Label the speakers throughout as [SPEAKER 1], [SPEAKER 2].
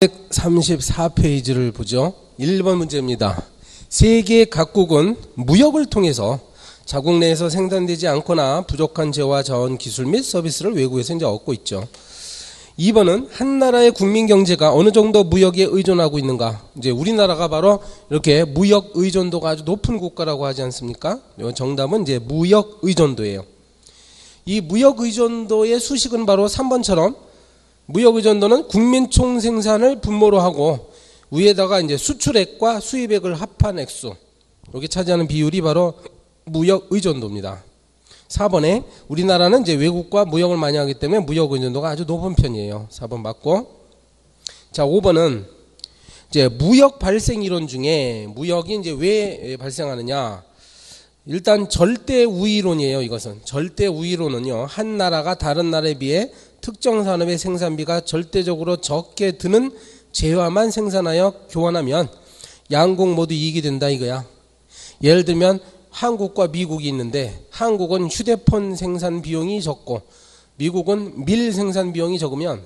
[SPEAKER 1] 134페이지를 보죠. 1번 문제입니다. 세계 각국은 무역을 통해서 자국 내에서 생산되지 않거나 부족한 재화 자원 기술 및 서비스를 외국에서 이제 얻고 있죠. 2번은 한 나라의 국민 경제가 어느 정도 무역에 의존하고 있는가. 이제 우리나라가 바로 이렇게 무역 의존도가 아주 높은 국가라고 하지 않습니까? 정답은 이제 무역 의존도예요. 이 무역 의존도의 수식은 바로 3번처럼 무역 의존도는 국민 총 생산을 분모로 하고 위에다가 이제 수출액과 수입액을 합한 액수. 여기 차지하는 비율이 바로 무역 의존도입니다. 4번에 우리나라는 이제 외국과 무역을 많이 하기 때문에 무역 의존도가 아주 높은 편이에요. 4번 맞고. 자, 5번은 이제 무역 발생 이론 중에 무역이 이제 왜 발생하느냐? 일단 절대 우위론이에요, 이것은. 절대 우위론은요. 한 나라가 다른 나라에 비해 특정 산업의 생산비가 절대적으로 적게 드는 재화만 생산하여 교환하면 양국 모두 이익이 된다 이거야. 예를 들면 한국과 미국이 있는데 한국은 휴대폰 생산 비용이 적고 미국은 밀 생산 비용이 적으면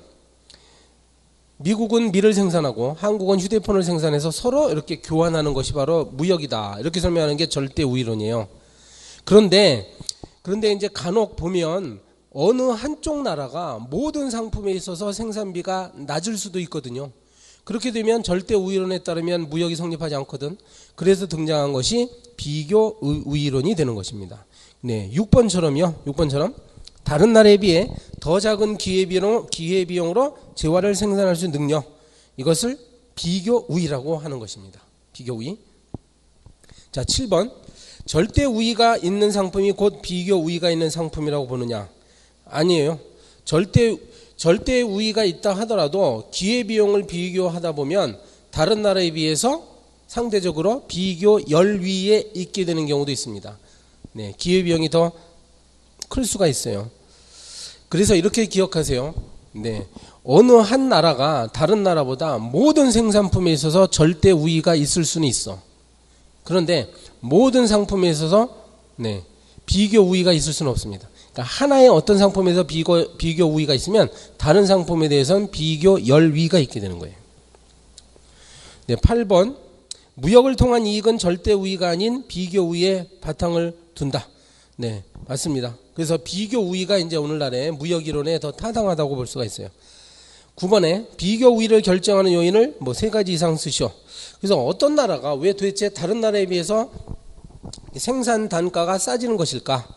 [SPEAKER 1] 미국은 밀을 생산하고 한국은 휴대폰을 생산해서 서로 이렇게 교환하는 것이 바로 무역이다. 이렇게 설명하는 게 절대 우위론이에요. 그런데 그런데 이제 간혹 보면 어느 한쪽 나라가 모든 상품에 있어서 생산비가 낮을 수도 있거든요. 그렇게 되면 절대 우위론에 따르면 무역이 성립하지 않거든. 그래서 등장한 것이 비교 우위론이 되는 것입니다. 네, 6번처럼요. 6번처럼 다른 나라에 비해 더 작은 기회비용, 기회비용으로 재화를 생산할 수 있는 능력. 이것을 비교 우위라고 하는 것입니다. 비교 우위. 자, 7번. 절대 우위가 있는 상품이 곧 비교 우위가 있는 상품이라고 보느냐. 아니에요. 절대 절대 우위가 있다 하더라도 기회 비용을 비교하다 보면 다른 나라에 비해서 상대적으로 비교 열 위에 있게 되는 경우도 있습니다. 네, 기회 비용이 더 클 수가 있어요. 그래서 이렇게 기억하세요. 네. 어느 한 나라가 다른 나라보다 모든 생산품에 있어서 절대 우위가 있을 수는 있어. 그런데 모든 상품에 있어서 네, 비교 우위가 있을 수는 없습니다. 그러니까 하나의 어떤 상품에서 비교, 비교 우위가 있으면 다른 상품에 대해서는 비교 열위가 있게 되는 거예요. 네, 8번 무역을 통한 이익은 절대 우위가 아닌 비교 우위에 바탕을 둔다. 네, 맞습니다. 그래서 비교 우위가 이제 오늘날의 무역 이론에 더 타당하다고 볼 수가 있어요. 9번에 비교 우위를 결정하는 요인을 뭐 세 가지 이상 쓰시오. 그래서 어떤 나라가 왜 도대체 다른 나라에 비해서 생산 단가가 싸지는 것일까?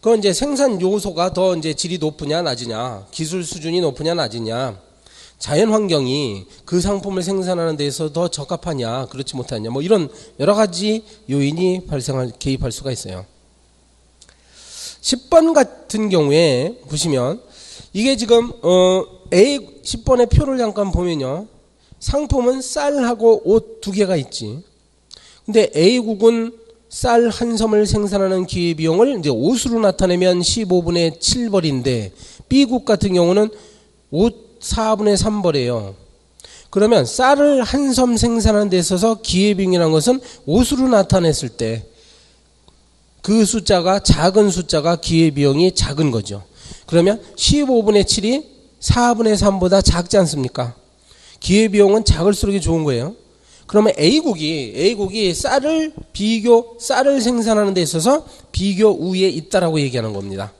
[SPEAKER 1] 그건 이제 생산 요소가 더 이제 질이 높으냐 낮으냐, 기술 수준이 높으냐 낮으냐, 자연 환경이 그 상품을 생산하는 데서 더 적합하냐, 그렇지 못하냐, 뭐 이런 여러 가지 요인이 발생할 개입할 수가 있어요. 10번 같은 경우에 보시면 이게 지금 어 A 10번의 표를 잠깐 보면요. 상품은 쌀하고 옷 두 개가 있지. 근데 A국은 쌀 한 섬을 생산하는 기회비용을 이제 옷으로 나타내면 15분의 7벌인데 B국 같은 경우는 옷 4분의 3벌이에요. 그러면 쌀을 한 섬 생산하는 데 있어서 기회비용이라는 것은 옷으로 나타냈을 때 그 숫자가 작은 숫자가 기회비용이 작은 거죠. 그러면 15분의 7이 4분의 3보다 작지 않습니까? 기회비용은 작을수록 좋은 거예요. 그러면 A국이 A국이 쌀을 비교 쌀을 생산하는 데 있어서 비교 우위에 있다라고 얘기하는 겁니다.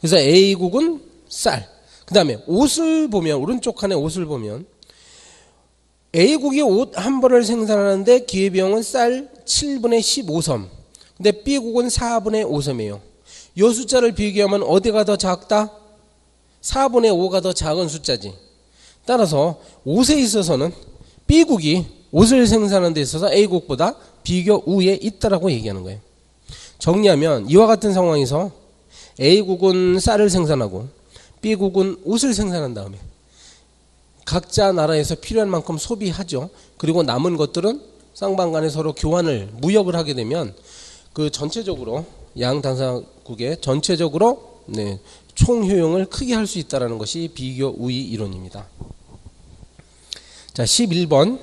[SPEAKER 1] 그래서 A국은 쌀. 그다음에 옷을 보면 오른쪽 칸에 옷을 보면 A국이 옷 한 벌을 생산하는데 기회비용은 쌀 7분의 15섬. 근데 B국은 4분의 5섬이에요. 이 숫자를 비교하면 어디가 더 작다? 4분의 5가 더 작은 숫자지. 따라서 옷에 있어서는 B국이 옷을 생산하는 데 있어서 A국보다 비교 우위에 있다라고 얘기하는 거예요. 정리하면 이와 같은 상황에서 A국은 쌀을 생산하고 B국은 옷을 생산한 다음에 각자 나라에서 필요한 만큼 소비하죠. 그리고 남은 것들은 쌍방 간에 서로 교환을 무역을 하게 되면 그 전체적으로 양 당사국의 전체적으로 네, 총 효용을 크게 할 수 있다라는 것이 비교 우위 이론입니다. 자, 11번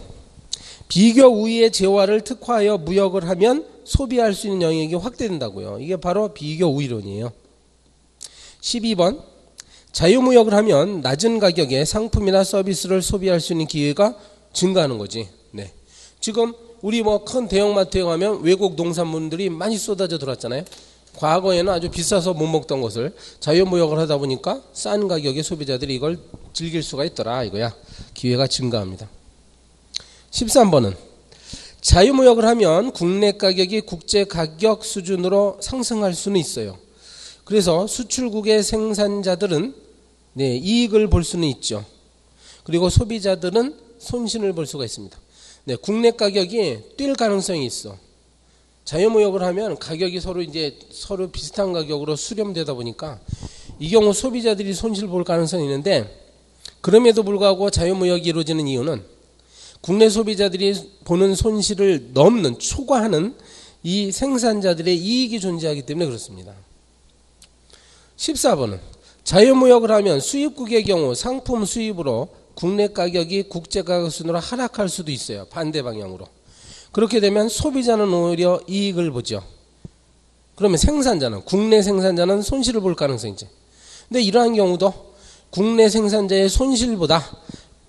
[SPEAKER 1] 비교 우위의 재화를 특화하여 무역을 하면 소비할 수 있는 영역이 확대된다고요. 이게 바로 비교 우위론이에요. 12번 자유무역을 하면 낮은 가격에 상품이나 서비스를 소비할 수 있는 기회가 증가하는 거지. 네. 지금 우리 뭐 큰 대형마트에 가면 외국 농산물들이 많이 쏟아져 들어왔잖아요. 과거에는 아주 비싸서 못 먹던 것을 자유무역을 하다 보니까 싼 가격에 소비자들이 이걸 즐길 수가 있더라 이거야. 기회가 증가합니다. 13번은 자유무역을 하면 국내 가격이 국제 가격 수준으로 상승할 수는 있어요. 그래서 수출국의 생산자들은 네, 이익을 볼 수는 있죠. 그리고 소비자들은 손실을 볼 수가 있습니다. 네, 국내 가격이 뛸 가능성이 있어. 자유무역을 하면 가격이 서로 이제 서로 비슷한 가격으로 수렴되다 보니까 이 경우 소비자들이 손실 볼 가능성이 있는데 그럼에도 불구하고 자유무역이 이루어지는 이유는 국내 소비자들이 보는 손실을 넘는 초과하는 이 생산자들의 이익이 존재하기 때문에 그렇습니다. 14번은 자유무역을 하면 수입국의 경우 상품 수입으로 국내 가격이 국제 가격 순으로 하락할 수도 있어요. 반대 방향으로. 그렇게 되면 소비자는 오히려 이익을 보죠. 그러면 생산자는 국내 생산자는 손실을 볼 가능성이 있죠. 근데 이러한 경우도 국내 생산자의 손실보다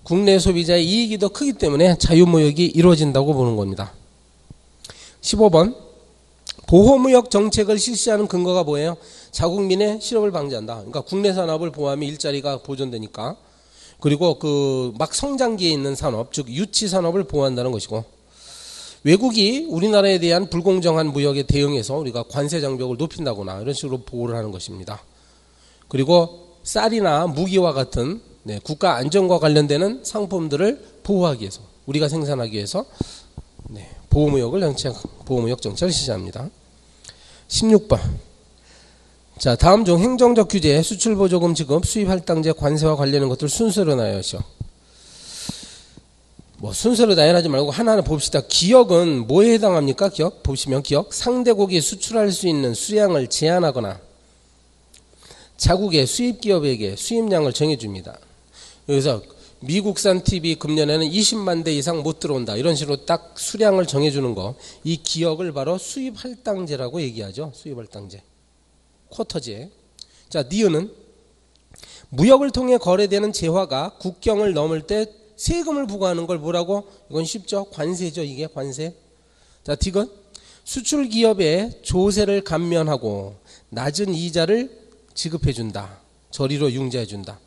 [SPEAKER 1] 국내 소비자의 이익이 더 크기 때문에 자유무역이 이루어진다고 보는 겁니다. 15번 보호무역 정책을 실시하는 근거가 뭐예요? 자국민의 실업을 방지한다. 그러니까 국내 산업을 보호하면 일자리가 보존되니까 그리고 그 막 성장기에 있는 산업, 즉 유치 산업을 보호한다는 것이고 외국이 우리나라에 대한 불공정한 무역에 대응해서 우리가 관세 장벽을 높인다거나 이런 식으로 보호를 하는 것입니다. 그리고 쌀이나 무기와 같은 네, 국가 안전과 관련되는 상품들을 보호하기 위해서 우리가 생산하기 위해서 네, 보호무역을 정책 보호무역 정책을 실시합니다. 16번 자 다음 중 행정적 규제 수출 보조금 지급 수입 할당제 관세와 관련된 것들 순서로 나열하시오. 뭐 순서로 나열하지 말고 하나하나 봅시다. 기억은 뭐에 해당합니까? 기억 보시면 기억 상대국이 수출할 수 있는 수량을 제한하거나 자국의 수입 기업에게 수입량을 정해줍니다. 여기서 미국산 TV 금년에는 20만 대 이상 못 들어온다. 이런 식으로 딱 수량을 정해주는 거. 이 기억을 바로 수입 할당제라고 얘기하죠. 수입 할당제. 쿼터제. 자, 니은은 무역을 통해 거래되는 재화가 국경을 넘을 때 세금을 부과하는 걸 뭐라고? 이건 쉽죠. 관세죠. 이게 관세. 자, 딕은 수출 기업에 조세를 감면하고 낮은 이자를 지급해 준다. 저리로 융자해 준다.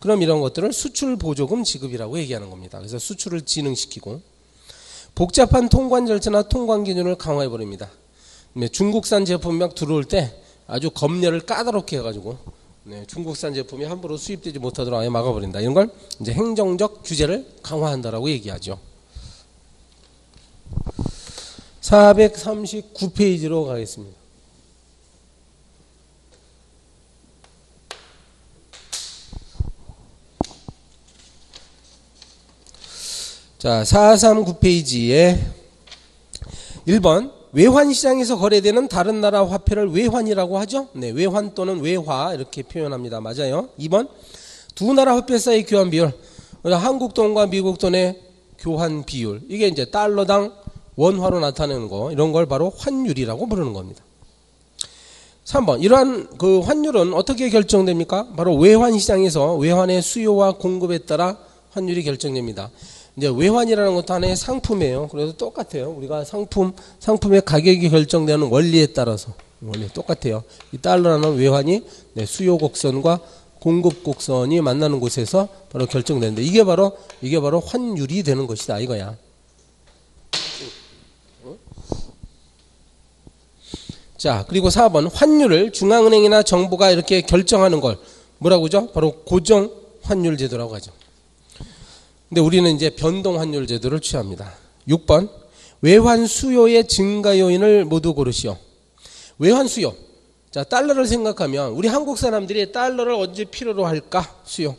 [SPEAKER 1] 그럼 이런 것들을 수출 보조금 지급이라고 얘기하는 겁니다. 그래서 수출을 진흥시키고 복잡한 통관 절차나 통관 기준을 강화해 버립니다. 네, 중국산 제품 막 들어올 때 아주 검열을 까다롭게 해가지고 네, 중국산 제품이 함부로 수입되지 못하도록 아예 막아버린다. 이런 걸 이제 행정적 규제를 강화한다라고 얘기하죠. 439페이지로 가겠습니다. 자, 439페이지에 1번 외환 시장에서 거래되는 다른 나라 화폐를 외환이라고 하죠. 네, 외환 또는 외화 이렇게 표현합니다. 맞아요. 2번 두 나라 화폐 사이 교환 비율. 한국 돈과 미국 돈의 교환 비율. 이게 이제 달러당 원화로 나타내는 거. 이런 걸 바로 환율이라고 부르는 겁니다. 3번 이러한 그 환율은 어떻게 결정됩니까? 바로 외환 시장에서 외환의 수요와 공급에 따라 환율이 결정됩니다. 이제 외환이라는 것도 하나의 상품이에요. 그래서 똑같아요. 우리가 상품, 상품의 가격이 결정되는 원리에 따라서. 원리 똑같아요. 이 달러라는 외환이 네, 수요 곡선과 공급 곡선이 만나는 곳에서 바로 결정되는데 이게 바로, 이게 바로 환율이 되는 것이다. 이거야. 자, 그리고 4번. 환율을 중앙은행이나 정부가 이렇게 결정하는 걸 뭐라고 하죠? 바로 고정 환율 제도라고 하죠. 근데 우리는 이제 변동 환율 제도를 취합니다. 6번 외환 수요의 증가 요인을 모두 고르시오. 외환 수요. 자, 달러를 생각하면 우리 한국 사람들이 달러를 언제 필요로 할까? 수요.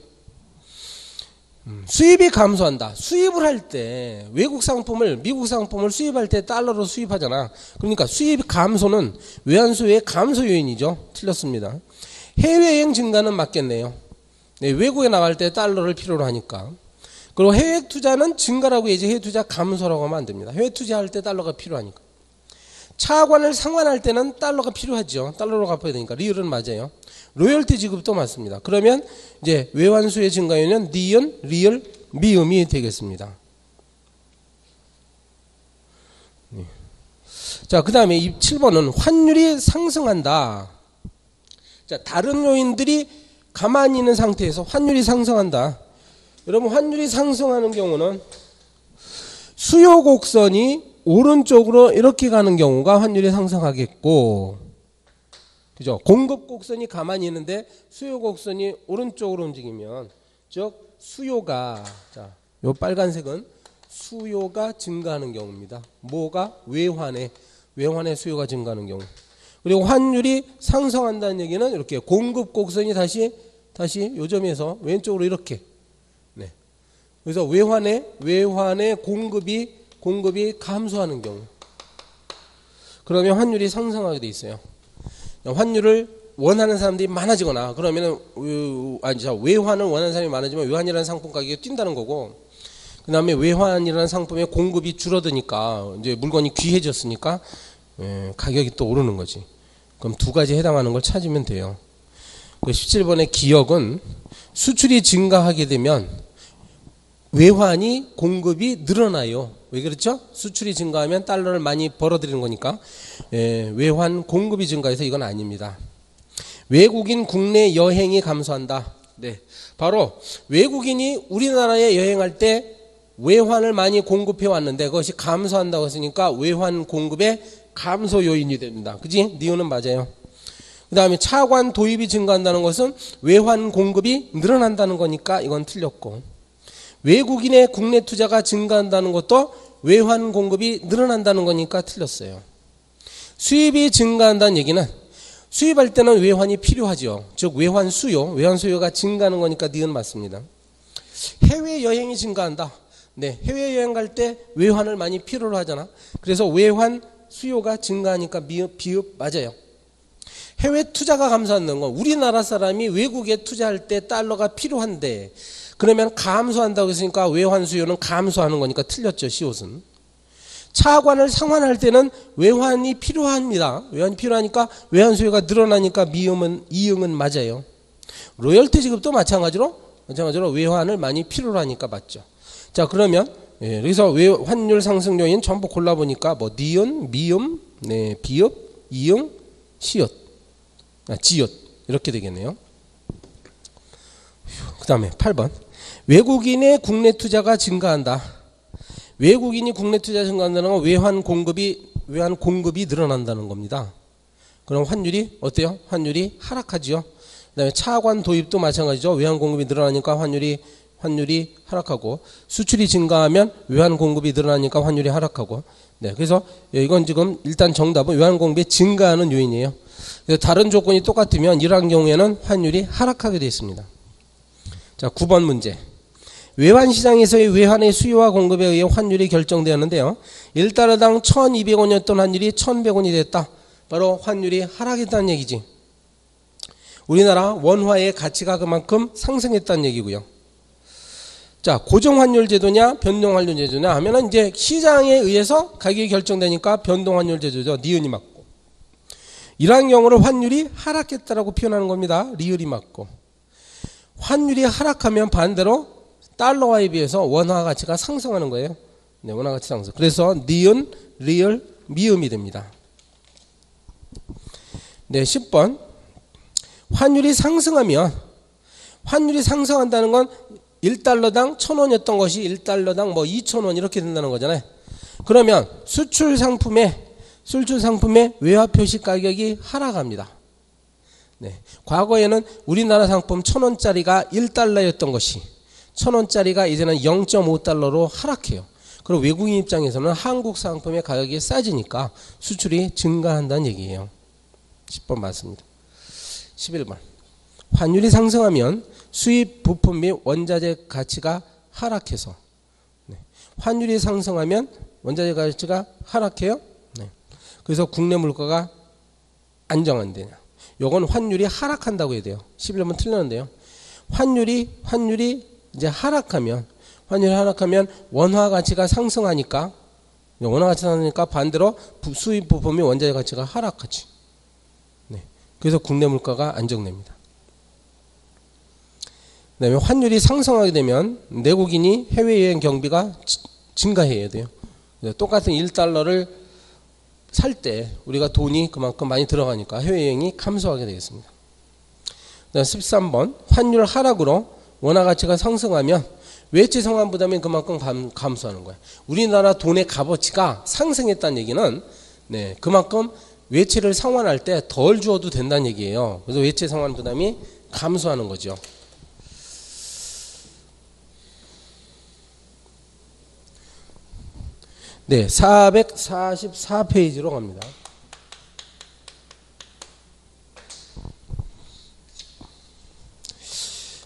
[SPEAKER 1] 음, 수입이 감소한다. 수입을 할 때 외국 상품을 미국 상품을 수입할 때 달러로 수입하잖아. 그러니까 수입 감소는 외환 수요의 감소 요인이죠. 틀렸습니다. 해외여행 증가는 맞겠네요. 네, 외국에 나갈 때 달러를 필요로 하니까. 그리고 해외 투자는 증가라고 해야지 해외 투자 감소라고 하면 안 됩니다. 해외 투자할 때 달러가 필요하니까. 차관을 상환할 때는 달러가 필요하죠. 달러로 갚아야 되니까. 리을은 맞아요. 로열티 지급도 맞습니다. 그러면 이제 외환수의 증가율은 니은, 리을, 미음이 되겠습니다. 네. 자, 그 다음에 이 7번은 환율이 상승한다. 자, 다른 요인들이 가만히 있는 상태에서 환율이 상승한다. 여러분, 환율이 상승하는 경우는 수요 곡선이 오른쪽으로 이렇게 가는 경우가 환율이 상승하겠고, 그죠? 공급 곡선이 가만히 있는데 수요 곡선이 오른쪽으로 움직이면, 즉, 수요가, 자, 요 빨간색은 수요가 증가하는 경우입니다. 뭐가? 외환의, 외환의 수요가 증가하는 경우. 그리고 환율이 상승한다는 얘기는 이렇게 공급 곡선이 다시, 다시 요점에서 왼쪽으로 이렇게 그래서 외환의 외환의 공급이 공급이 감소하는 경우 그러면 환율이 상승하게 돼 있어요. 환율을 원하는 사람들이 많아지거나 그러면은 아니 자 외환을 원하는 사람이 많아지면 외환이라는 상품 가격이 뛴다는 거고 그다음에 외환이라는 상품의 공급이 줄어드니까 이제 물건이 귀해졌으니까 예, 가격이 또 오르는 거지. 그럼 두 가지 해당하는 걸 찾으면 돼요. 그 17번의 기억은 수출이 증가하게 되면 외환이 공급이 늘어나요. 왜 그렇죠? 수출이 증가하면 달러를 많이 벌어들이는 거니까 예, 외환 공급이 증가해서 이건 아닙니다. 외국인 국내 여행이 감소한다. 네, 바로 외국인이 우리나라에 여행할 때 외환을 많이 공급해 왔는데 그것이 감소한다고 했으니까 외환 공급의 감소 요인이 됩니다. 그지? 니은은 맞아요. 그 다음에 차관 도입이 증가한다는 것은 외환 공급이 늘어난다는 거니까 이건 틀렸고 외국인의 국내 투자가 증가한다는 것도 외환 공급이 늘어난다는 거니까 틀렸어요. 수입이 증가한다는 얘기는 수입할 때는 외환이 필요하죠. 즉 외환 수요, 외환 수요가 증가하는 거니까 니은 맞습니다. 해외 여행이 증가한다. 네, 해외 여행 갈 때 외환을 많이 필요로 하잖아. 그래서 외환 수요가 증가하니까 미흡, 비읍 맞아요. 해외 투자가 감소한다는 건 우리나라 사람이 외국에 투자할 때 달러가 필요한데 그러면 감소한다고 했으니까 외환 수요는 감소하는 거니까 틀렸죠, 시옷은. 차관을 상환할 때는 외환이 필요합니다. 외환이 필요하니까 외환 수요가 늘어나니까 미음은 이응은 맞아요. 로열티 지급도 마찬가지로 마찬가지로 외환을 많이 필요로 하니까 맞죠. 자, 그러면 예, 그래서 외 환율 상승 요인 전부 골라 보니까 뭐 니은, 미음, 네, 비읍, 이응, 시옷. 아, 지읒 이렇게 되겠네요. 그 다음에 8번 외국인의 국내 투자가 증가한다. 외국인이 국내 투자 증가한다는 건 외환 공급이 외환 공급이 늘어난다는 겁니다. 그럼 환율이 어때요? 환율이 하락하지요. 그다음에 차관 도입도 마찬가지죠. 외환 공급이 늘어나니까 환율이 환율이 하락하고 수출이 증가하면 외환 공급이 늘어나니까 환율이 하락하고. 네, 그래서 이건 지금 일단 정답은 외환 공급이 증가하는 요인이에요. 다른 조건이 똑같으면 이러한 경우에는 환율이 하락하게 되어 있습니다. 자, 9번 문제. 외환 시장에서의 외환의 수요와 공급에 의해 환율이 결정되었는데요. 1달러당 1,200원이었던 환율이 1,100원이 됐다. 바로 환율이 하락했다는 얘기지. 우리나라 원화의 가치가 그만큼 상승했다는 얘기고요. 자, 고정환율 제도냐, 변동환율 제도냐 하면은 이제 시장에 의해서 가격이 결정되니까 변동환율 제도죠. 니은이 맞고. 이러한 경우를 환율이 하락했다라고 표현하는 겁니다. 리을이 맞고. 환율이 하락하면 반대로 달러화에 비해서 원화 가치가 상승하는 거예요. 네, 원화 가치 상승. 그래서 니은, 리을, 미음이 됩니다. 네, 10번. 환율이 상승하면 환율이 상승한다는 건 1달러당 1000원이었던 것이 1달러당 뭐 2000원 이렇게 된다는 거잖아요. 그러면 수출 상품의 수출 상품의 외화 표시 가격이 하락합니다. 네. 과거에는 우리나라 상품 1000원짜리가 1달러였던 것이 천 원짜리가 이제는 0.5달러로 하락해요. 그리고 외국인 입장에서는 한국 상품의 가격이 싸지니까 수출이 증가한다는 얘기예요. 10번 맞습니다. 11번. 환율이 상승하면 수입 부품 및 원자재 가치가 하락해서 네. 환율이 상승하면 원자재 가치가 하락해요. 네. 그래서 국내 물가가 안정한되냐. 요건 환율이 하락한다고 해야 돼요. 11번 틀렸는데요. 환율이 환율이 이제 하락하면 환율이 하락하면 원화 가치가 상승하니까 원화 가치가 상승하니까 반대로 수입 부품이 원자재 가치가 하락하지. 네. 그래서 국내 물가가 안정됩니다. 그다음에 환율이 상승하게 되면 내국인이 해외 여행 경비가 증가해야 돼요. 똑같은 1달러를 살 때 우리가 돈이 그만큼 많이 들어가니까 해외여행이 감소하게 되겠습니다. 13번 환율 하락으로 원화 가치가 상승하면 외채 상환 부담이 그만큼 감, 감소하는 거예요. 우리나라 돈의 값어치가 상승했다는 얘기는 네, 그만큼 외채를 상환할 때 덜 주어도 된다는 얘기예요. 그래서 외채 상환 부담이 감소하는 거죠. 네, 444페이지로 갑니다.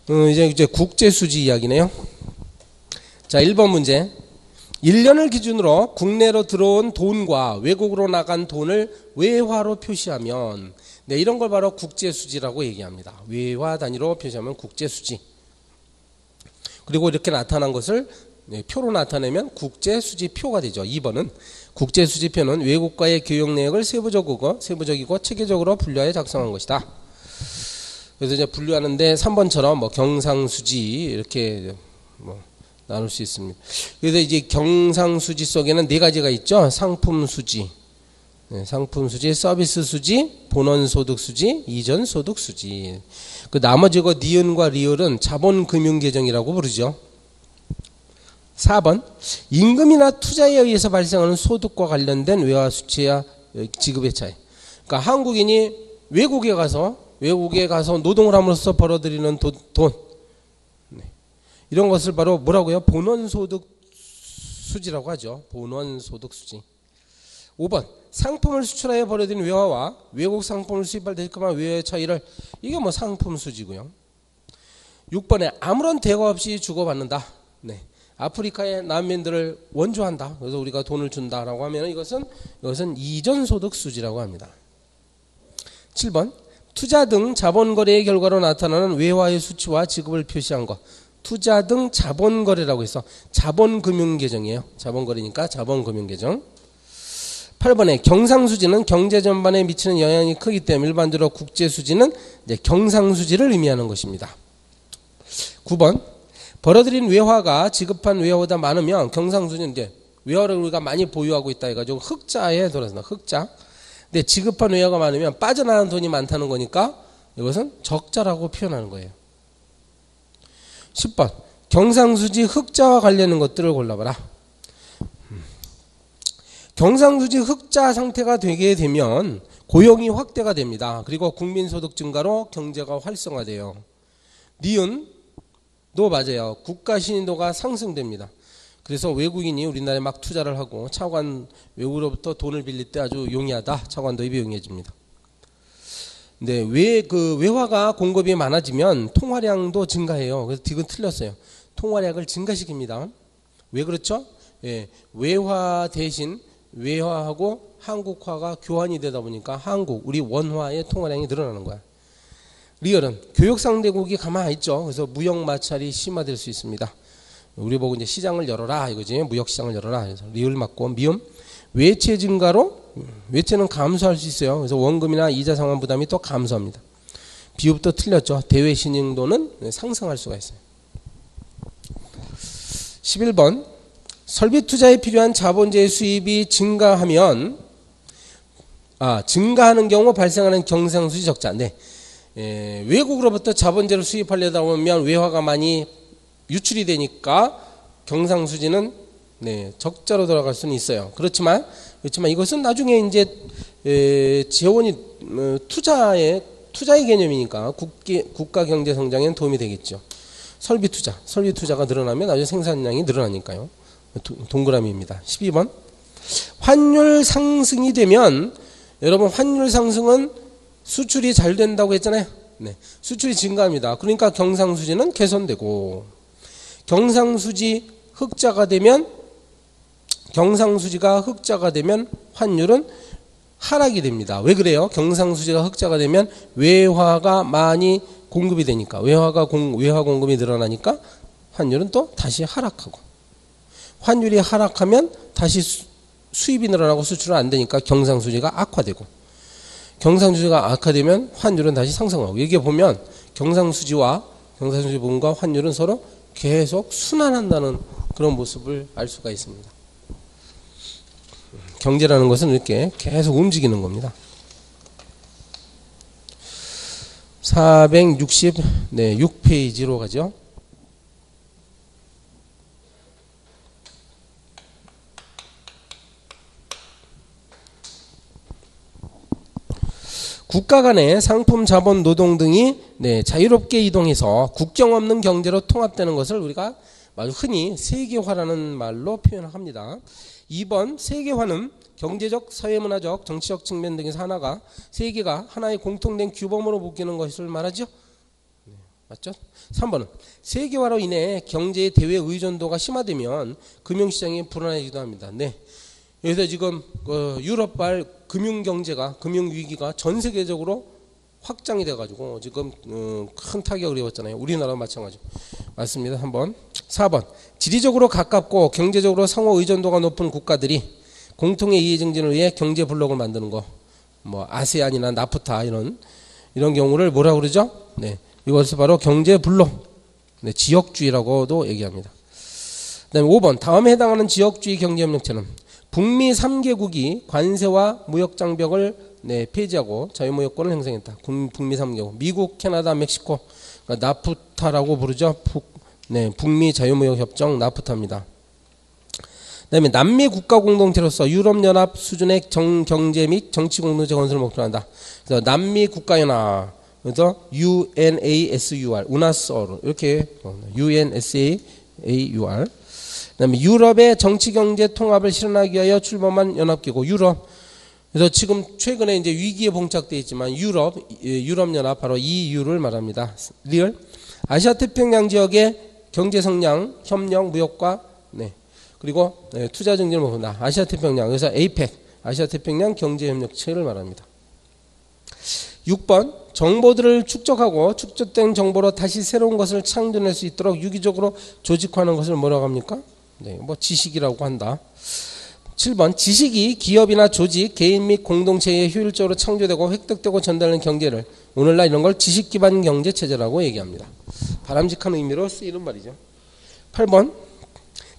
[SPEAKER 1] 음, 이제 이제 국제 수지 이야기네요. 자, 1번 문제. 1년을 기준으로 국내로 들어온 돈과 외국으로 나간 돈을 외화로 표시하면 네, 이런 걸 바로 국제 수지라고 얘기합니다. 외화 단위로 표시하면 국제 수지. 그리고 이렇게 나타난 것을 네, 표로 나타내면 국제 수지표가 되죠. 2번은 국제 수지표는 외국과의 교역 내역을 세부적이고 세부적이고 체계적으로 분류하여 작성한 것이다. 그래서 이제 분류하는데 3번처럼 뭐 경상수지 이렇게 뭐 나눌 수 있습니다. 그래서 이제 경상수지 속에는 네 가지가 있죠. 상품수지, 네, 상품수지, 서비스수지, 본원소득수지, 이전소득수지. 그 나머지 거 니은과 리을은 자본금융계정이라고 부르죠. 4번 임금이나 투자에 의해서 발생하는 소득과 관련된 외화 수치와 지급의 차이. 그러니까 한국인이 외국에 가서 외국에 가서 노동을 함으로써 벌어들이는 도, 돈 네. 이런 것을 바로 뭐라고요? 본원소득 수지라고 하죠. 본원소득 수지. 5번 상품을 수출하여 벌어들인 외화와 외국 상품을 수입할 때 그만 외화의 차이를 이게 뭐 상품 수지고요. 6번에 아무런 대가 없이 주고받는다. 네. 아프리카의 난민들을 원조한다. 그래서 우리가 돈을 준다라고 하면 이것은 이것은 이전 소득 수지라고 합니다. 7번 투자 등 자본 거래의 결과로 나타나는 외화의 수치와 지급을 표시한 것. 투자 등 자본 거래라고 해서 자본 금융 계정이에요. 자본 거래니까 자본 금융 계정. 8번에 경상수지는 경제 전반에 미치는 영향이 크기 때문에 일반적으로 국제수지는 경상수지를 의미하는 것입니다. 9번 벌어들인 외화가 지급한 외화보다 많으면 경상수지는 이제 외화를 우리가 많이 보유하고 있다 해가지고 흑자에 돌아서 흑자. 근데 지급한 외화가 많으면 빠져나가는 돈이 많다는 거니까 이것은 적자라고 표현하는 거예요. 10번 경상수지 흑자와 관련된 것들을 골라봐라. 음. 경상수지 흑자 상태가 되게 되면 고용이 확대가 됩니다. 그리고 국민소득 증가로 경제가 활성화돼요. 니은 도 맞아요. 국가 신인도가 상승됩니다. 그래서 외국인이 우리나라에 막 투자를 하고 차관 외국으로부터 돈을 빌릴 때 아주 용이하다. 차관 도입이 용이해집니다. 근데 왜그 외화가 공급이 많아지면 통화량도 증가해요. 그래서 디귿 틀렸어요. 통화량을 증가시킵니다. 왜 그렇죠? 예, 외화 대신 외화하고 한국화가 교환이 되다 보니까 한국 우리 원화의 통화량이 늘어나는 거야. 리을은 교역 상대국이 가만히 있죠. 그래서 무역 마찰이 심화될 수 있습니다. 우리 보고 이제 시장을 열어라 이거지. 무역 시장을 열어라. 그래서 리을 맞고 미음. 외채 증가로 외채는 감소할 수 있어요. 그래서 원금이나 이자 상환 부담이 또 감소합니다. 비읍도 틀렸죠. 대외 신용도는 상승할 수가 있어요. 11번. 설비 투자에 필요한 자본재의 수입이 증가하면 아 증가하는 경우 발생하는 경상수지 적자. 네. 에, 외국으로부터 자본재를 수입하려다 보면 외화가 많이 유출이 되니까 경상수지는 네, 적자로 돌아갈 수는 있어요. 그렇지만 그렇지만 이것은 나중에 이제 에, 재원이 어, 투자의 투자의 개념이니까 국기, 국가 경제 성장에 도움이 되겠죠. 설비 투자, 설비 투자가 늘어나면 나중에 생산량이 늘어나니까요. 동그라미입니다. 12번. 환율 상승이 되면 여러분 환율 상승은 수출이 잘 된다고 했잖아요. 네. 수출이 증가합니다. 그러니까 경상수지는 개선되고 경상수지 흑자가 되면 경상수지가 흑자가 되면 환율은 하락이 됩니다. 왜 그래요? 경상수지가 흑자가 되면 외화가 많이 공급이 되니까 외화가 공, 외화 공급이 늘어나니까 환율은 또 다시 하락하고 환율이 하락하면 다시 수, 수입이 늘어나고 수출은 안 되니까 경상수지가 악화되고 경상수지가 악화되면 환율은 다시 상승하고 여기 보면 경상수지와 경상수지 부분과 환율은 서로 계속 순환한다는 그런 모습을 알 수가 있습니다. 경제라는 것은 이렇게 계속 움직이는 겁니다. 466페이지로 가죠. 국가 간의 상품, 자본, 노동 등이 네, 자유롭게 이동해서 국경 없는 경제로 통합되는 것을 우리가 아주 흔히 세계화라는 말로 표현합니다. 2번 세계화는 경제적, 사회문화적, 정치적 측면 등에서 하나가 세계가 하나의 공통된 규범으로 묶이는 것을 말하죠. 네, 맞죠? 3번은 세계화로 인해 경제의 대외 의존도가 심화되면 금융시장이 불안해지기도 합니다. 네. 그래서 지금 그 유럽발 금융 경제가 금융 위기가 전 세계적으로 확장이 돼가지고 지금 어, 큰 타격을 입었잖아요. 우리나라와 마찬가지. 맞습니다. 한번 4번 지리적으로 가깝고 경제적으로 상호 의존도가 높은 국가들이 공통의 이해 증진을 위해 경제 블록을 만드는 거. 뭐 아세안이나 나프타 이런 이런 경우를 뭐라 그러죠? 네. 이것을 바로 경제 블록. 네, 지역주의라고도 얘기합니다. 그다음에 5번 다음에 해당하는 지역주의 경제협력체는 북미 3개국이 관세와 무역 장벽을 네, 폐지하고 자유무역권을 형성했다. 북미 3개국. 미국, 캐나다, 멕시코. 그러니까 나프타라고 부르죠. 북, 네, 북미 자유무역협정 나프타입니다. 그다음에 남미 국가 공동체로서 유럽 연합 수준의 정, 경제 및 정치 공동체 건설을 목표로 한다. 그래서 남미 국가 연합 그래서 UNASUR, 우나스어로 이렇게 UNSAUR 그다음에 유럽의 정치 경제 통합을 실현하기 위하여 출범한 연합기구 유럽. 그래서 지금 최근에 이제 위기에 봉착돼 있지만 유럽 유럽 연합 바로 EU를 말합니다. 리을 아시아 태평양 지역의 경제 성장, 협력, 무역과 네. 그리고 네, 투자 증진을 목표다. 아시아 태평양 그래서 APEC 아시아 태평양 경제 협력체를 말합니다. 6번 정보들을 축적하고 축적된 정보로 다시 새로운 것을 창조할 수 있도록 유기적으로 조직화하는 것을 뭐라고 합니까? 네, 뭐 지식이라고 한다. 7번 지식이 기업이나 조직, 개인 및 공동체에 효율적으로 창조되고 획득되고 전달하는 경제를 오늘날 이런 걸 지식 기반 경제 체제라고 얘기합니다. 바람직한 의미로 쓰이는 말이죠. 8번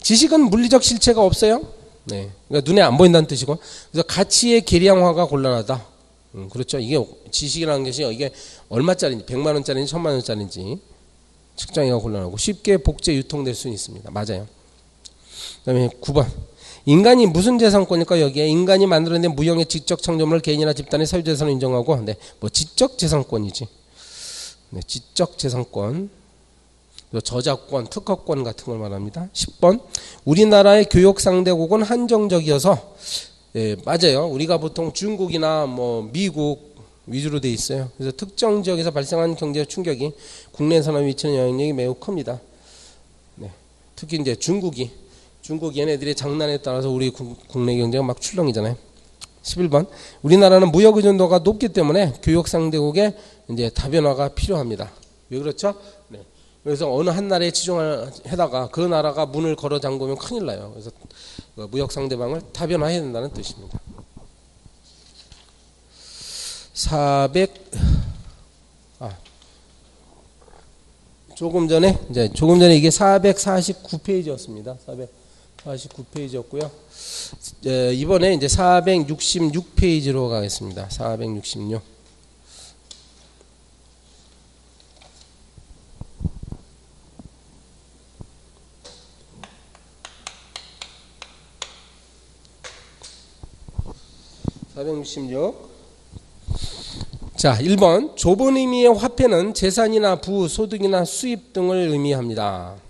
[SPEAKER 1] 지식은 물리적 실체가 없어요. 네. 그러니까 눈에 안 보인다는 뜻이고 그래서 가치의 계량화가 곤란하다. 음, 그렇죠. 이게 지식이라는 것이 이게 얼마짜리인지 100만 원짜리인지 1000만 원짜리인지 측정이가 곤란하고 쉽게 복제 유통될 수는 있습니다. 맞아요. 그다음에 9번. 인간이 무슨 재산권일까 여기에 인간이 만들어낸 무형의 지적 창조물을 개인이나 집단의 사유재산을 인정하고 네, 뭐 지적 재산권이지. 네, 지적 재산권. 저작권, 특허권 같은 걸 말합니다. 10번. 우리나라의 교육 상대국은 한정적이어서 예, 맞아요. 우리가 보통 중국이나 뭐 미국 위주로 돼 있어요. 그래서 특정 지역에서 발생한 경제 충격이 국내 산업에 미치는 영향력이 매우 큽니다. 네. 특히 이제 중국이 중국 얘네들의 장난에 따라서 우리 국내 경제가 막 출렁이잖아요. 11번. 우리나라는 무역 의존도가 높기 때문에 교육 상대국의 이제 다변화가 필요합니다. 왜 그렇죠? 네. 그래서 어느 한 나라에 치중을 해다가 그 나라가 문을 걸어 잠그면 큰일 나요. 그래서 그 무역 상대방을 다변화해야 된다는 뜻입니다. 400 아, 조금 전에 이제 조금 전에 이게 449페이지였습니다. 400 49페이지였고요. 이번에 이제 466페이지로 가겠습니다. 466. (466) 자, 1번 좁은 의미의 화폐는 재산이나 부, 소득이나 수입 등을 의미합니다.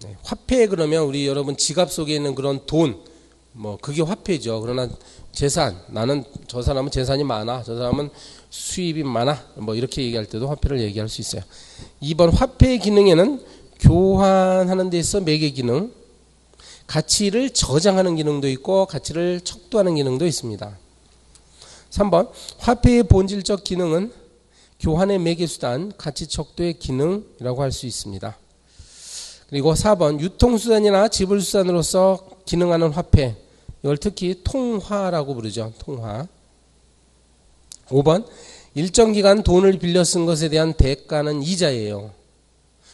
[SPEAKER 1] 네, 화폐 그러면 우리 여러분 지갑 속에 있는 그런 돈, 뭐 그게 화폐죠. 그러나 재산, 나는 저 사람은 재산이 많아, 저 사람은 수입이 많아, 뭐 이렇게 얘기할 때도 화폐를 얘기할 수 있어요. 2번 화폐의 기능에는 교환하는 데 있어 매개 기능, 가치를 저장하는 기능도 있고 가치를 척도하는 기능도 있습니다. 3번 화폐의 본질적 기능은 교환의 매개수단, 가치 척도의 기능이라고 할 수 있습니다. 그리고 4번 유통수단이나 지불수단으로서 기능하는 화폐 이걸 특히 통화라고 부르죠. 통화 5번 일정 기간 돈을 빌려 쓴 것에 대한 대가는 이자예요.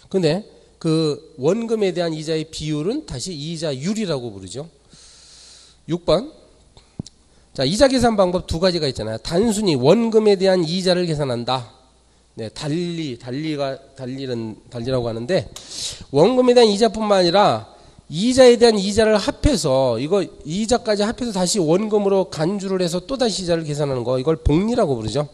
[SPEAKER 1] 근데 그 원금에 대한 이자의 비율은 다시 이자율이라고 부르죠. 6번. 자, 이자 계산 방법 두 가지가 있잖아요. 단순히 원금에 대한 이자를 계산한다. 네, 달리, 달리가, 달리는, 달리라고 하는데, 원금에 대한 이자뿐만 아니라, 이자에 대한 이자를 합해서, 이거, 이자까지 합해서 다시 원금으로 간주를 해서 또 다시 이자를 계산하는 거, 이걸 복리라고 부르죠.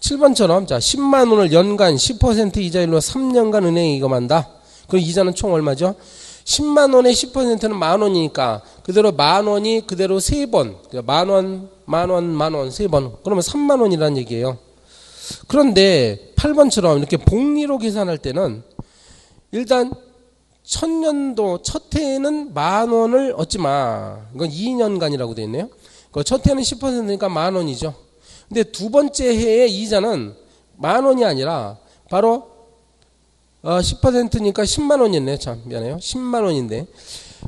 [SPEAKER 1] 7번처럼, 자, 10만원을 연간 10% 이자율로 3년간 은행에 이금한다. 그 이자는 총 얼마죠? 10만 원의 10%는 만 원이니까 그대로 만 원이 그대로 세 번, 그러니까 만 원, 만 원, 만 원, 세 번. 그러면 3만 원이라는 얘기예요. 그런데 8번처럼 이렇게 복리로 계산할 때는 일단 천년도 첫 해에는 만 원을 얻지 마. 이건 2년간이라고 되어 있네요. 그첫 해는 10%니까 만 원이죠. 근데 두 번째 해의 이자는 만 원이 아니라 바로 어, 10%니까 10만 원이었네요. 참 미안해요. 10만 원인데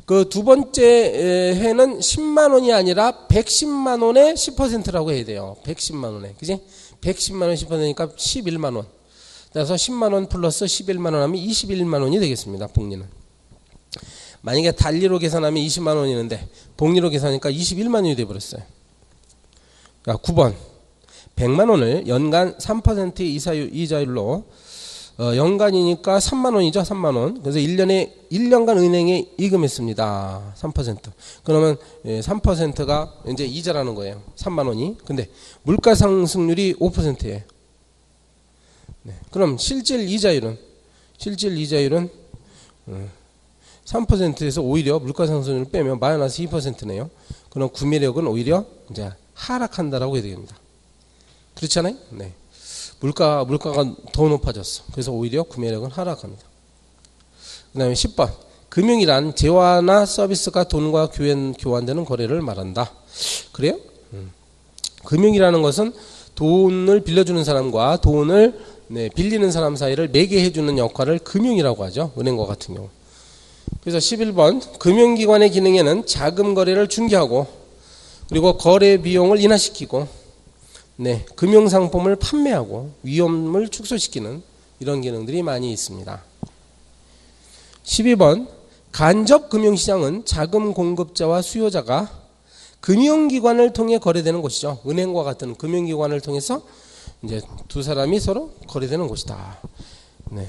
[SPEAKER 1] 그 두 번째 해는 10만 원이 아니라 110만 원의 10%라고 해야 돼요. 110만 원에. 그지? 110만 원 10%니까 11만 원. 그래서 10만 원 플러스 11만 원 하면 21만 원이 되겠습니다. 복리는. 만약에 단리로 계산하면 20만 원인데 복리로 계산하니까 21만 원이 돼 버렸어요. 그러니까 9번. 100만 원을 연간 3% 이사율, 이자율로 어, 연간이니까 3만 원이죠. 3만 원. 그래서 1년에 1년간 은행에 입금했습니다. 3%. 그러면 3%가 예, 이제 이자라는 거예요. 3만 원이. 근데 물가 상승률이 5%예요. 네. 그럼 실질 이자율은 실질 이자율은 3%에서 어, 오히려 물가 상승률을 빼면 마이너스 2%네요. 그럼 구매력은 오히려 이제 하락한다라고 해야 됩니다. 그렇잖아요? 네. 물가, 물가가 더 높아졌어. 그래서 오히려 구매력은 하락합니다. 그 다음에 10번. 금융이란 재화나 서비스가 돈과 교환, 교환되는 거래를 말한다. 그래요? 음. 금융이라는 것은 돈을 빌려주는 사람과 돈을 네, 빌리는 사람 사이를 매개해주는 역할을 금융이라고 하죠. 은행과 같은 경우. 그래서 11번. 금융기관의 기능에는 자금 거래를 중개하고 그리고 거래 비용을 인하시키고 네, 금융상품을 판매하고 위험을 축소시키는 이런 기능들이 많이 있습니다. 12번 간접 금융시장은 자금 공급자와 수요자가 금융기관을 통해 거래되는 곳이죠. 은행과 같은 금융기관을 통해서 이제 두 사람이 서로 거래되는 곳이다. 네.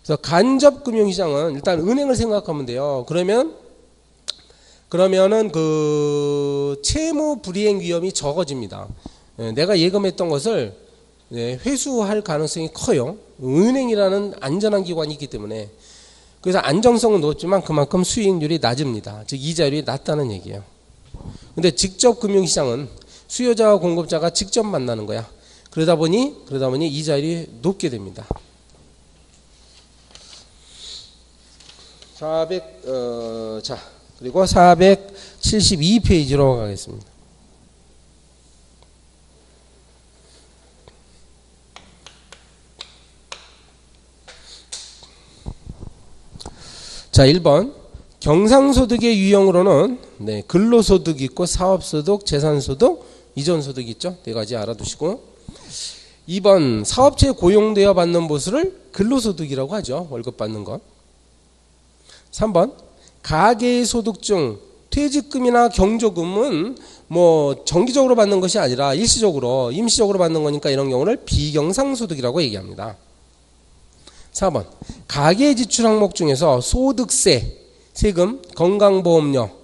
[SPEAKER 1] 그래서 간접 금융시장은 일단 은행을 생각하면 돼요. 그러면 그러면은 그 채무 불이행 위험이 적어집니다. 예, 내가 예금했던 것을 예, 회수할 가능성이 커요. 은행이라는 안전한 기관이 있기 때문에 그래서 안정성은 높지만 그만큼 수익률이 낮습니다. 즉 이자율이 낮다는 얘기예요. 근데 직접 금융시장은 수요자와 공급자가 직접 만나는 거야. 그러다 보니 그러다 보니 이자율이 높게 됩니다. 400, 어, 자, 그리고 472페이지로 가겠습니다. 자, 1번. 경상소득의 유형으로는 네, 근로소득 있고 사업소득, 재산소득, 이전소득 있죠. 네 가지 알아두시고 2번 사업체에 고용되어 받는 보수를 근로소득이라고 하죠. 월급 받는 것. 3번 가계의 소득 중 퇴직금이나 경조금은 뭐 정기적으로 받는 것이 아니라 일시적으로 임시적으로 받는 거니까 이런 경우를 비경상소득이라고 얘기합니다. 4번 가계 지출 항목 중에서 소득세, 세금, 건강보험료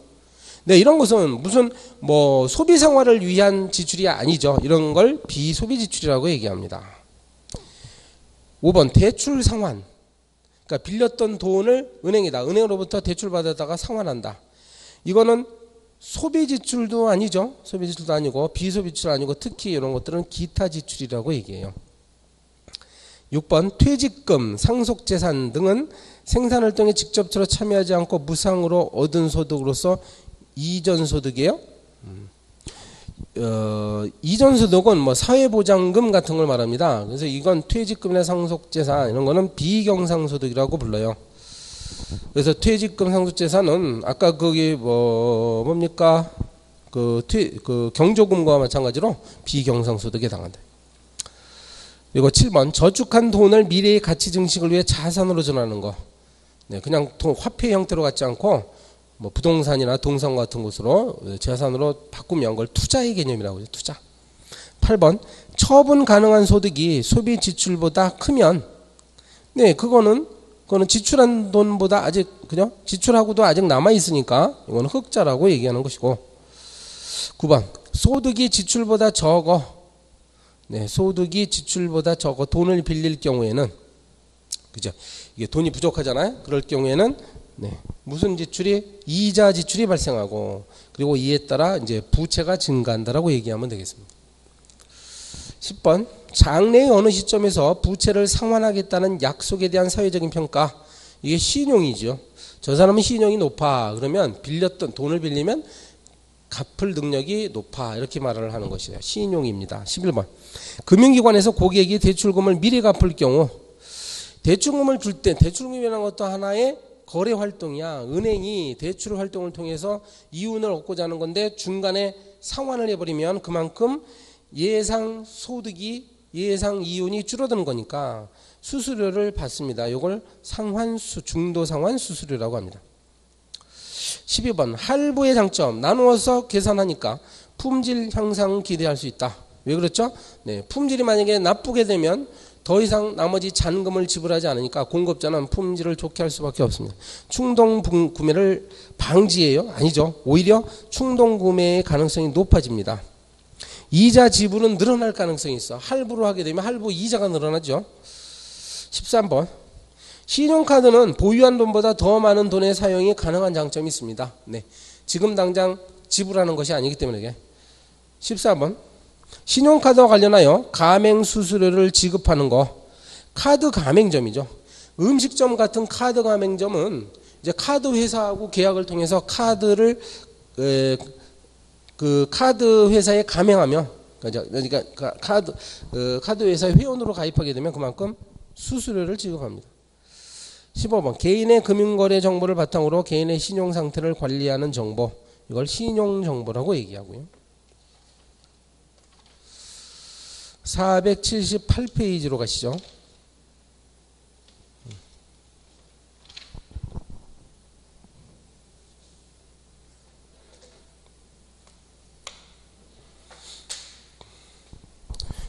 [SPEAKER 1] 네, 이런 것은 무슨 뭐 소비 생활을 위한 지출이 아니죠. 이런 걸 비소비 지출이라고 얘기합니다. 5번 대출 상환. 그러니까 빌렸던 돈을 은행에다 은행으로부터 대출 받았다가 상환한다. 이거는 소비 지출도 아니죠. 소비 지출도 아니고 비소비 지출 아니고 특히 이런 것들은 기타 지출이라고 얘기해요. 6번 퇴직금, 상속재산 등은 생산활동에 직접적으로 참여하지 않고 무상으로 얻은 소득으로서 이전소득이에요. 음. 어, 이전소득은 뭐 사회보장금 같은 걸 말합니다. 그래서 이건 퇴직금이나 상속재산 이런 거는 비경상소득이라고 불러요. 그래서 퇴직금 상속재산은 아까 거기 뭐 뭡니까 그, 퇴, 그 경조금과 마찬가지로 비경상소득에 해당한다. 그리고 7번 저축한 돈을 미래의 가치 증식을 위해 자산으로 전하는 거. 네, 그냥 돈, 화폐 형태로 갖지 않고 뭐 부동산이나 동산 같은 곳으로 재산으로 바꾸면 그걸 투자의 개념이라고 하죠. 투자. 8번 처분 가능한 소득이 소비 지출보다 크면 네, 그거는 그거는 지출한 돈보다 아직 그냥 지출하고도 아직 남아 있으니까 이거는 흑자라고 얘기하는 것이고 9번 소득이 지출보다 적어 네, 소득이 지출보다 적어 돈을 빌릴 경우에는 그죠? 이게 돈이 부족하잖아요. 그럴 경우에는 네, 무슨 지출이 이자 지출이 발생하고 그리고 이에 따라 이제 부채가 증가한다라고 얘기하면 되겠습니다. 10번 장래의 어느 시점에서 부채를 상환하겠다는 약속에 대한 사회적인 평가 이게 신용이죠. 저 사람은 신용이 높아 그러면 빌렸던 돈을 빌리면 갚을 능력이 높아 이렇게 말을 하는 것이에요. 신용입니다. 11번 금융기관에서 고객이 대출금을 미리 갚을 경우 대출금을 줄 때 대출금이라는 것도 하나의 거래 활동이야. 은행이 대출 활동을 통해서 이윤을 얻고자 하는 건데 중간에 상환을 해버리면 그만큼 예상 소득이 예상 이윤이 줄어드는 거니까 수수료를 받습니다. 이걸 상환수 중도 상환 수수료라고 합니다. 12번 할부의 장점 나누어서 계산하니까 품질 향상 기대할 수 있다. 왜 그렇죠? 네, 품질이 만약에 나쁘게 되면 더 이상 나머지 잔금을 지불하지 않으니까 공급자는 품질을 좋게 할 수밖에 없습니다. 충동 구매를 방지해요? 아니죠. 오히려 충동 구매의 가능성이 높아집니다. 이자 지불은 늘어날 가능성이 있어. 할부로 하게 되면 할부 이자가 늘어나죠. 13번. 신용카드는 보유한 돈보다 더 많은 돈의 사용이 가능한 장점이 있습니다. 네. 지금 당장 지불하는 것이 아니기 때문에. 14번. 신용카드와 관련하여 가맹 수수료를 지급하는 거. 카드 가맹점이죠. 음식점 같은 카드 가맹점은 이제 카드 회사하고 계약을 통해서 카드를 그 카드 회사에 가맹하면 그러니까 카드 그 카드 회사 회원으로 가입하게 되면 그만큼 수수료를 지급합니다. 15번 개인의 금융거래 정보를 바탕으로 개인의 신용 상태를 관리하는 정보 이걸 신용 정보라고 얘기하고요. 478페이지로 가시죠.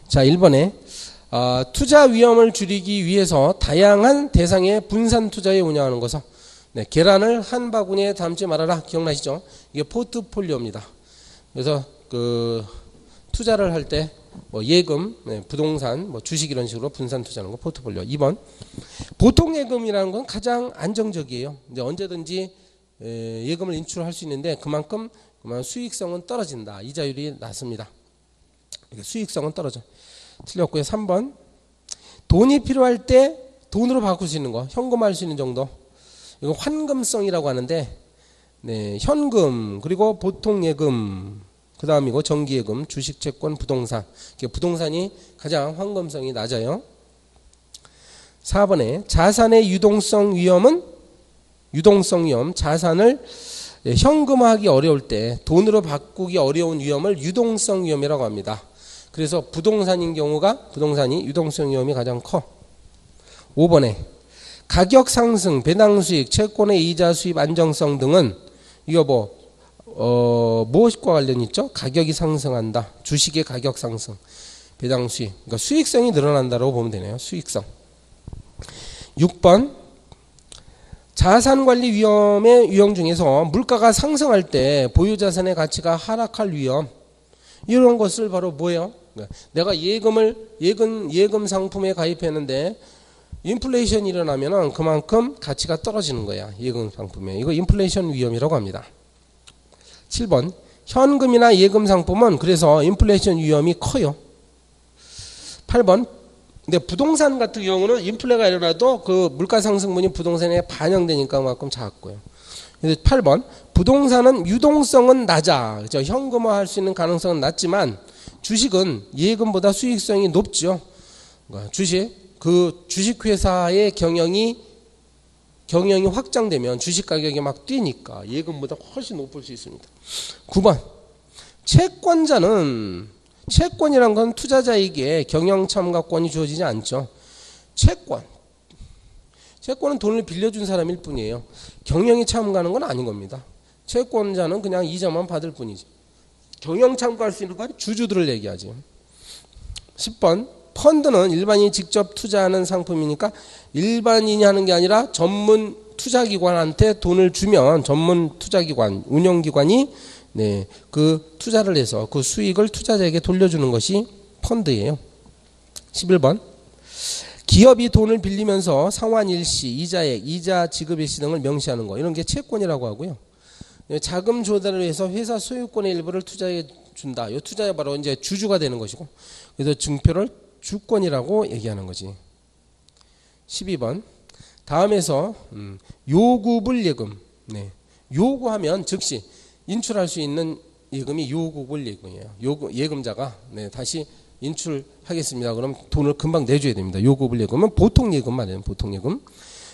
[SPEAKER 1] 자, 1번에 어, 투자 위험을 줄이기 위해서 다양한 대상의 분산 투자에 운영하는 것은 네, 계란을 한 바구니에 담지 말아라. 기억나시죠? 이게 포트폴리오입니다. 그래서 그 투자를 할 때 뭐 예금, 네, 부동산, 뭐 주식 이런 식으로 분산 투자하는 거 포트폴리오. 2번 보통 예금이라는 건 가장 안정적이에요. 이제 언제든지 예금을 인출할 수 있는데 그만큼 수익성은 떨어진다. 이자율이 낮습니다. 수익성은 떨어져. 틀렸고요. 3번. 돈이 필요할 때 돈으로 바꿀 수 있는 거. 현금화할 수 있는 정도. 이거 환금성이라고 하는데 네, 현금 그리고 보통 예금 그 다음이고 정기예금, 주식 채권, 부동산. 부동산이 가장 환금성이 낮아요. 4번에 자산의 유동성 위험은 유동성 위험, 자산을 현금화하기 어려울 때 돈으로 바꾸기 어려운 위험을 유동성 위험이라고 합니다. 그래서 부동산인 경우가 부동산이 유동성 위험이 가장 커. 5번에 가격 상승, 배당 수익, 채권의 이자 수입 안정성 등은 이거 뭐 어, 무엇과 관련 있죠? 가격이 상승한다. 주식의 가격 상승, 배당 수익. 그러니까 수익성이 늘어난다고 보면 되네요. 수익성. 6번 자산 관리 위험의 유형 중에서 물가가 상승할 때 보유 자산의 가치가 하락할 위험. 이런 것을 바로 뭐예요? 내가 예금을 예금 예금 상품에 가입했는데 인플레이션이 일어나면은 그만큼 가치가 떨어지는 거야. 예금 상품에. 이거 인플레이션 위험이라고 합니다. 7번. 현금이나 예금 상품은 그래서 인플레이션 위험이 커요. 8번. 근데 부동산 같은 경우는 인플레가 일어나도 그 물가 상승분이 부동산에 반영되니까 그만큼 작고요. 8번. 부동산은 유동성은 낮아. 그죠? 현금화 할 수 있는 가능성은 낮지만 주식은 예금보다 수익성이 높죠. 그러니까 주식 그 주식회사의 경영이 경영이 확장되면 주식 가격이 막 뛰니까 예금보다 훨씬 높을 수 있습니다. 9번 채권자는 채권이란 건 투자자에게 경영 참가권이 주어지지 않죠. 채권. 채권은 돈을 빌려준 사람일 뿐이에요. 경영이 참가하는 건 아닌 겁니다. 채권자는 그냥 이자만 받을 뿐이지. 경영 참가할 수 있는 건 주주들을 얘기하지. 10번 펀드는 일반인이 직접 투자하는 상품이니까 일반인이 하는 게 아니라 전문 투자기관한테 돈을 주면 전문 투자기관, 운영기관이 네, 그 투자를 해서 그 수익을 투자자에게 돌려주는 것이 펀드예요. 11번. 기업이 돈을 빌리면서 상환 일시, 이자액, 이자 지급 일시 등을 명시하는 거. 이런 게 채권이라고 하고요. 네, 자금 조달을 위해서 회사 소유권의 일부를 투자해 준다. 이 투자가 바로 이제 주주가 되는 것이고. 그래서 증표를 주권이라고 얘기하는 거지. 12번. 다음에서 음, 요구불 예금. 네. 요구하면 즉시 인출할 수 있는 예금이 요구불 예금이에요. 요구, 예금자가 네, 다시 인출하겠습니다. 그럼 돈을 금방 내줘야 됩니다. 요구불 예금은 보통 예금 말이에요. 보통 예금.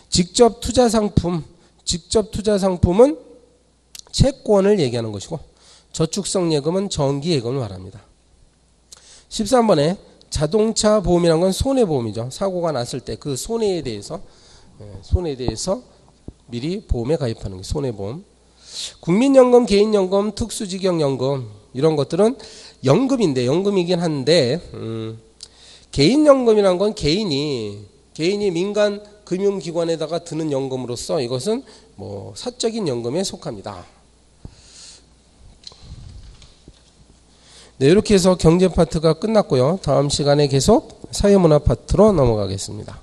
[SPEAKER 1] 직접 투자 상품, 직접 투자 상품은 채권을 얘기하는 것이고 저축성 예금은 정기 예금을 말합니다. 13번에 자동차 보험이란 건 손해보험이죠. 사고가 났을 때 그 손해에 대해서 예, 손해에 대해서 미리 보험에 가입하는 게 손해보험. 국민연금, 개인연금, 특수직영연금 이런 것들은 연금인데 연금이긴 한데 음, 개인연금이란 건 개인이 개인이 민간 금융기관에다가 드는 연금으로서 이것은 뭐 사적인 연금에 속합니다. 네, 이렇게 해서 경제 파트가 끝났고요. 다음 시간에 계속 사회문화 파트로 넘어가겠습니다.